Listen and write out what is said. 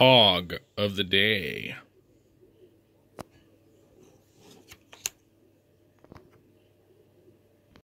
hog of the day.